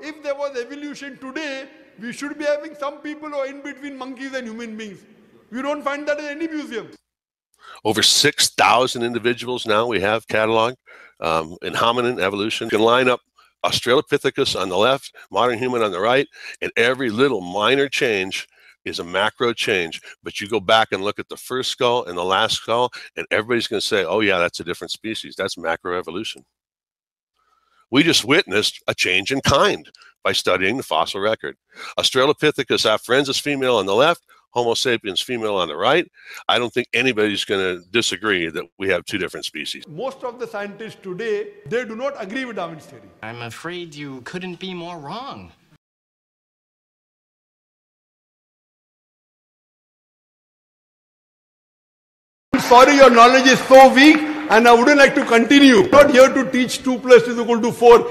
if there was evolution today, we should be having some people who are in between monkeys and human beings. We don't find that in any museum. Over 6,000 individuals now we have cataloged um, in hominin evolution. You can line up Australopithecus on the left, modern human on the right, and every little minor change is a macro change. But you go back and look at the first skull and the last skull, and everybody's going to say, oh, yeah, that's a different species. That's macroevolution. We just witnessed a change in kind by studying the fossil record. Australopithecus afarensis female on the left, Homo sapiens female on the right. I don't think anybody's going to disagree that we have two different species. Most of the scientists today, they do not agree with Darwin's theory. I'm afraid you couldn't be more wrong. I'm sorry your knowledge is so weak and I wouldn't like to continue. Not here to teach 2 plus is equal to 4.